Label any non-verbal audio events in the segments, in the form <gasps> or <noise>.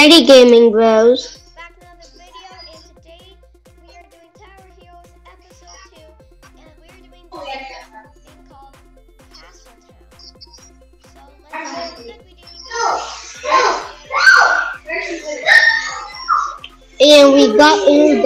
Ready Gaming Bros. back with another video and today we are doing Tower Heroes episode 2 and we are doing this thing called Castle Town. So let's see what we do. And we got a new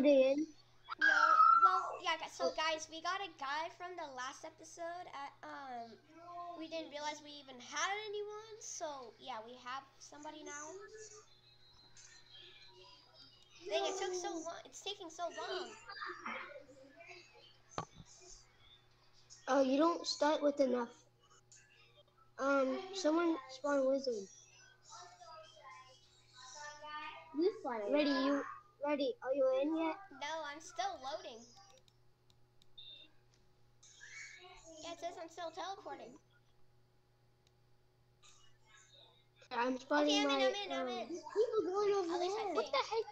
guy. Are you loading in? No, well, yeah, so guys, we got a guy from the last episode at, um, we didn't realize we even had anyone, so yeah, we have somebody now. Dang, it took so long, it's taking so long. Oh, you don't start with enough. Um, someone spawn wizard. You Ready, you ready? Are you in yet? No, I'm still loading. Yeah, it says I'm still teleporting. I'm spawning Okay, I'm in. I'm in, I'm um, in. People going over At least I there. What the heck?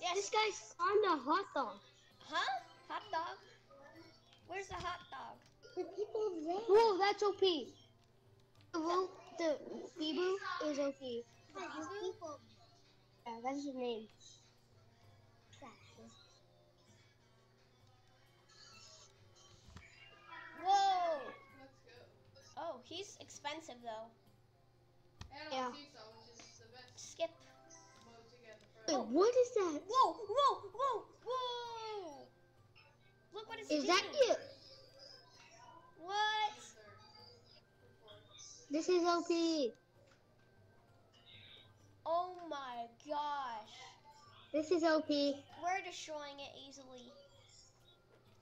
Yes. This guy spawned a hot dog. Huh? Hot dog? Where's the hot dog? The people there. Whoa, that's OP. The Ro- the Febu is OP. Febu? Yeah, that's his name. Expensive though. And Yeah. on Seesaw, which is the best Skip. mode to get the Wait, first. what is that? Whoa! Whoa! Whoa! Whoa! Look what it's Is doing. that it? What? This is OP. Oh my gosh. This is OP. We're destroying it easily.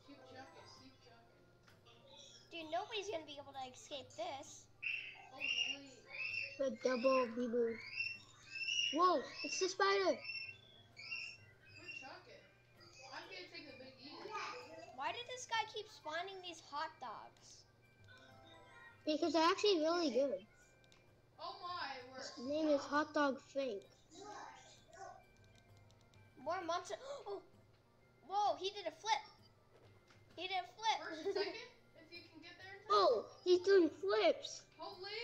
Keep chucking, keep chucking. Dude, nobody's gonna be able to escape this. Holy. The double Febu. Whoa, it's the spider. We're chucking. I'm gonna take the big easy. Why did this guy keep spawning these hot dogs? Because they're actually really good. Oh my, we're. His name is Hot Dog Fink. More monster. <gasps> Oh! Whoa, he did a flip. He did a flip. First and second, if you can get there in time. Oh, he's doing flips. Holy.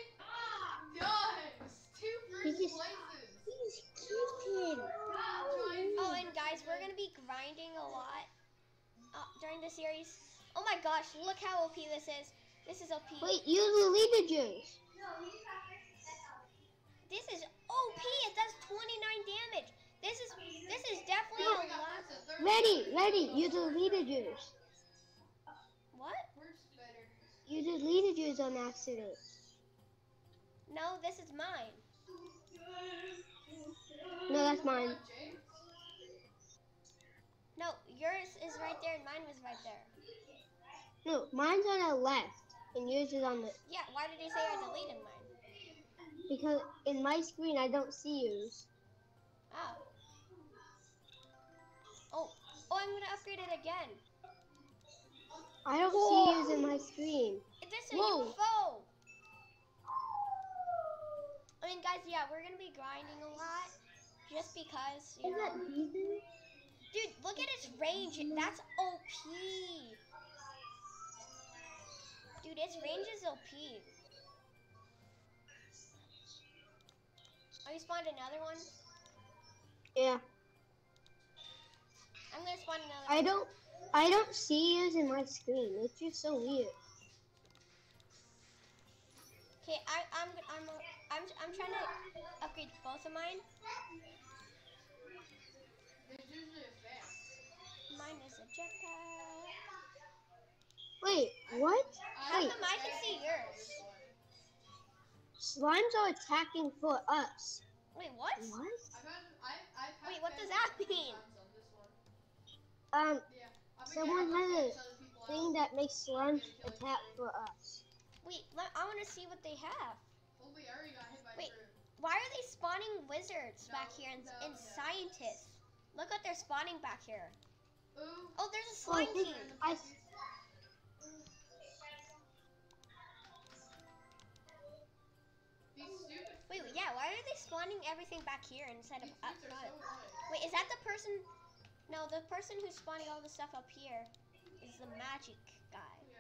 Nice! Two He just- places. He's kicking. Oh, and guys, we're gonna be grinding a lot uh, during the series. Oh my gosh, look how OP this is. This is OP. Wait, use the leader This is OP. It does 29 damage. This is this is definitely Oh, a lot. first and third. Ready, ready. Use the leader juice. You leader juice on accident. No, this is mine. No, that's mine. No, yours is right there and mine was right there. No, mine's on the left, and yours is on the. Yeah, why did you say I deleted mine? Because in my screen I don't see yours. Oh. Oh, oh, I'm gonna upgrade it again. I don't see yours in my screen. It is a Whoa. UFO. I mean, guys, yeah, we're gonna be grinding a lot, just because, you Is know. that Beezer? Dude, look at its range. That's OP. Dude, its range is OP. Oh, you spawned another one? Yeah. I'm gonna spawn another I one. don't. I don't see yours in my screen. It's just so weird. Okay, I, I'm, I'm, I'm, I'm trying to upgrade both of mine. There's usually a fan. Mine is a jetpack. Wait, what? How Wait, come I can see yours? slimes are attacking for us. Wait, what? What? I've had, I've, I've had Wait, what does that mean? times on this one. Um, mean, Someone has a fans other people thing that makes slimes attack for us. Wait, let, I want to see what they have. Holy, I already got hit by Wait. fruit. Why are they spawning wizards back here and, No, and no. scientists? Look what they're spawning back here. Ooh. Oh, there's a Oh, slime who- team. I Wait, wait, yeah, why Why are they spawning everything back here instead of These up front? so. Wait, is that the person? No, the person who's spawning all the stuff up here is the magic guy. Yeah.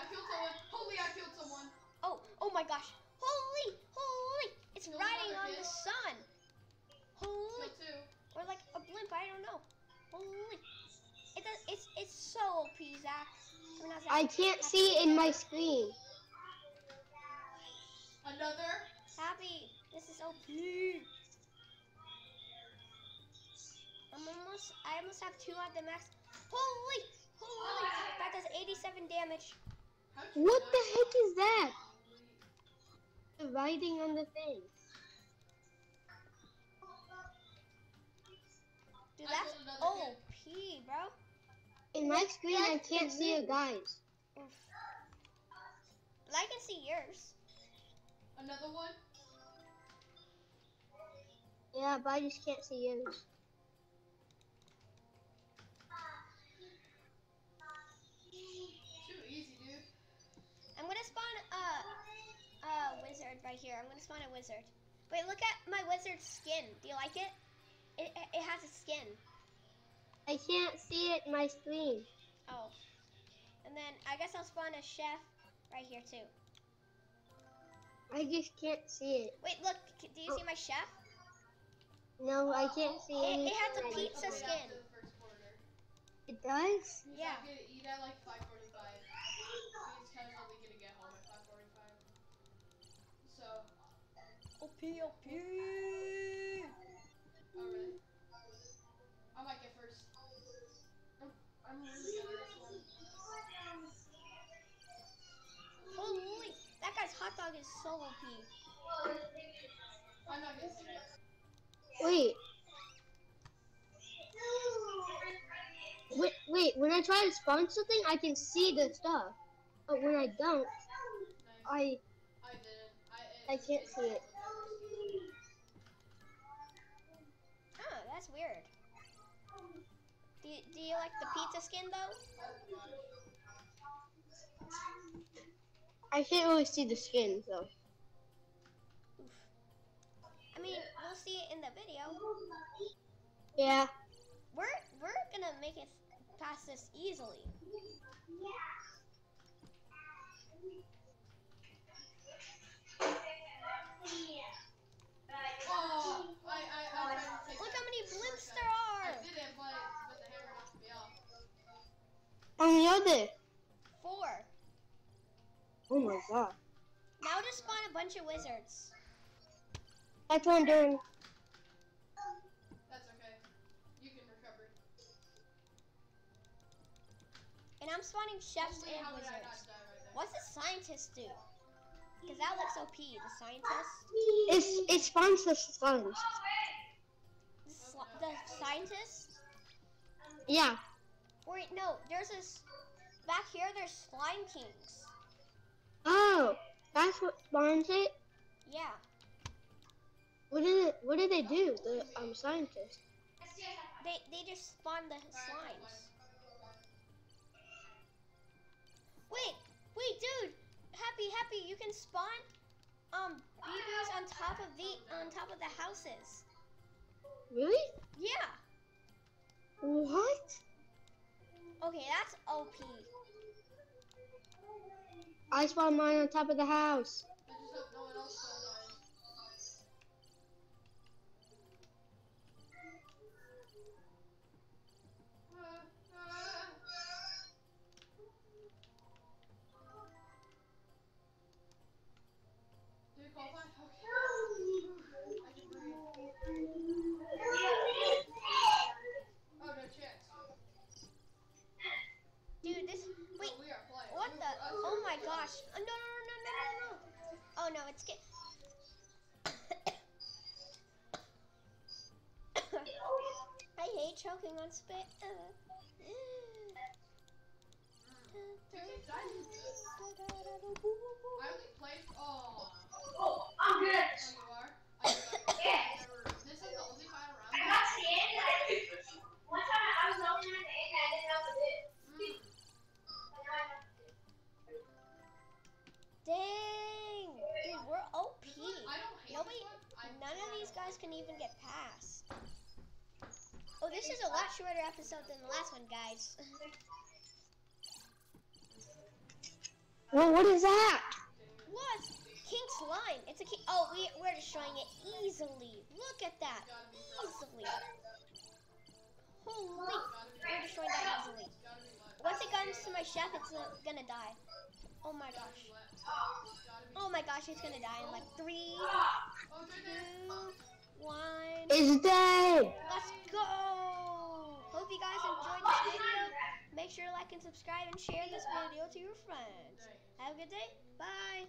I killed someone. Holy, I killed someone. Oh, oh my gosh. Holy, holy. It's Kill riding another on the sun. Holy. Two. Or like a blimp, I don't know. Holy. It does, it's, it's so OP, Zach. Or not Zach, I can't see it in my screen. Another. Happy. This is OP. I'm almost, I almost have two at the max. Holy, holy. That does 87 damage. What the heck is that? The writing on the thing. Dude, that's killed another kid. OP, bro. In my screen, I can't see it, guys. Oof. But I can see yours. Another one. Yeah, but I just can't see yours. Wizard right here. I'm gonna spawn a wizard. Wait, look at my wizard skin. Do you like it? It, it has a skin. I can't see it in my screen. Oh. And then I guess I'll spawn a chef right here too. I just can't see it. Wait, look. Do you see oh. my chef? No, I can't see It- it has a pizza Okay, skin. after the first quarter. It does? He's Yeah. OP, OP. alright. I might get first. I'm, I'm really good at this one. Holy, that guy's hot dog is so OP. I'm not gonna it. Wait. Wait, wait, when I try to spawn something, I can see the stuff. But when I don't, Nice. I I didn't. I, I can't see it. Do you, do you like the pizza skin though? I can't really see the skin, so. Oof. I mean, we'll see it in the video. Yeah. We're we're gonna make it past this easily. Oh, Oh. Now just spawn a bunch of wizards. That's what I'm doing. That's okay. You can recover. And I'm spawning chefs Only and how did I not wizards. die right there? What's the scientist do? Because that looks OP. The scientist? It's it spawns the sponge. The, sli- the scientist? Yeah. Wait, no. There's this. Back here, there's slime kings. Oh, that's what spawns it. Yeah. What did it? What did they do? The um scientists. They they just spawn the Alright, I got slimes. Wait, wait, dude. Happy, happy. You can spawn um BBs on top of the on top of the houses. Really? Yeah. What? Okay, that's OP. I spawned mine on top of the house. Gosh. Oh, no, no, no, no, no, no. Oh no, it's get. <coughs> I hate choking on spit. <coughs> Oh, this is a lot shorter episode than the last one, guys. Well, what is that? what? King slime. It's a king. Oh, we, we're destroying it easily. Look at that. Easily. Holy. We're destroying that easily. Once it comes to my chef, it's uh, gonna die. Oh my gosh. Oh my gosh, it's gonna die in like three, it's right there. two, one. It's dead. Let's go! Hope you guys enjoyed this video. Make sure to like and subscribe and share this video to your friends. Have a good day. Bye.